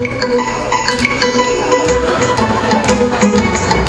Thank you.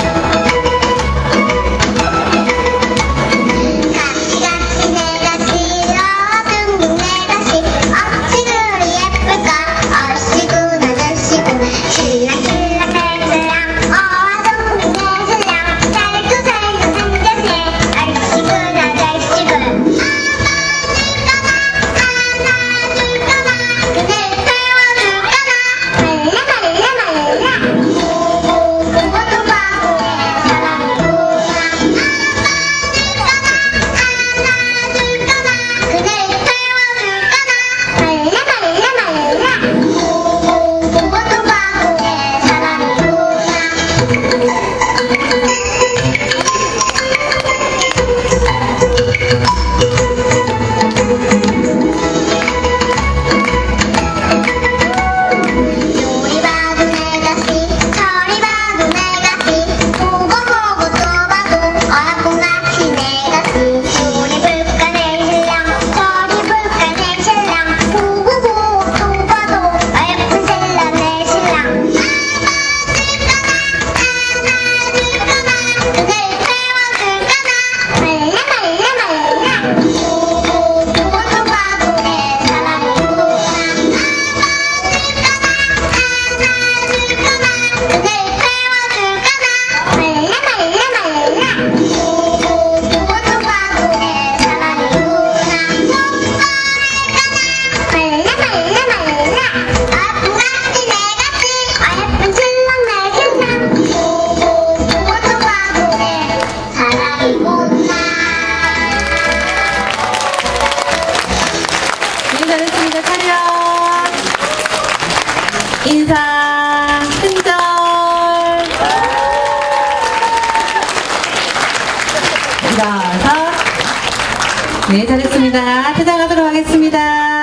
여러분 인사 흔적 일어서 네 잘했습니다. 퇴장하도록 하겠습니다.